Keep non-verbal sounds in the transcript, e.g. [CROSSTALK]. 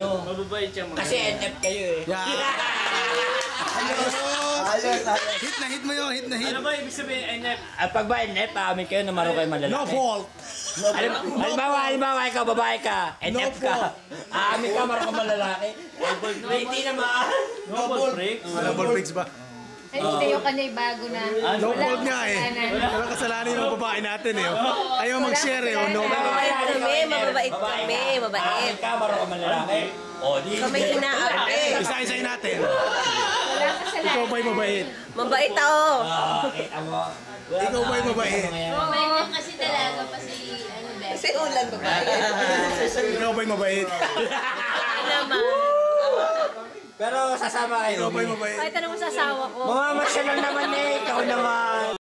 Mababait siya mga. Kasi NF kayo eh. Yeah. [LAUGHS] Ayos, ayos. Hit na hit mo yun, hit na hit. Ano ba ibig sabihin NF? At pag ba NF, paamin kayo na maro kayo malalaki. No fault. Halim- Halimbawa, halimbawa, ikaw babae ka, NF ka. Aamin ka, maro ka malalaki. Hindi naman. Double break. Double fix ba? Ay, hindi yung kanya bago na. No fault nga eh. kasalanan. Walang kasalanan yung babae natin eh. oh. Ayaw mag-share eh. oh, No fault. Mababait kami, mababait kami, mabait. Ka, maro ka malalaki. O, di. Kami inaarte. Isa-isayin natin. Ikaw ba'y mabait? Mabait ako. Ah, kita mo. Wala Ikaw ba'y ka- mabait? Mabait kasi talaga pa si ano Beth. Kasi ulan babae. [LAUGHS] Ikaw ba'y mabait? Naman? Pero sasama kayo. Ikaw ba'y mabait? Kahit anong sa asawa ko. Mamamasya lang naman eh, ikaw naman.